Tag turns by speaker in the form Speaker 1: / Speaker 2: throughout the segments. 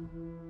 Speaker 1: Música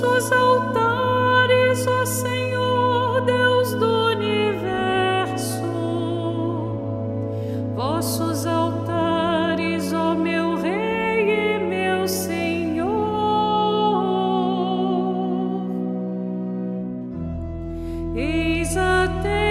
Speaker 1: vossos altares, ó Senhor Deus do universo, vossos altares, ó meu Rei e meu Senhor. Eis até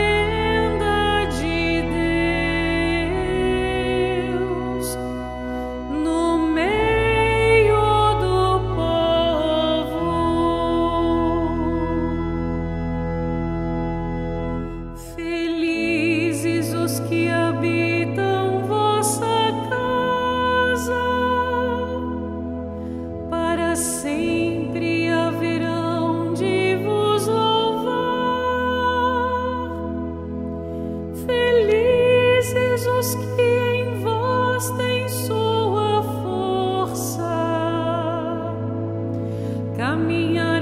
Speaker 1: caminhar.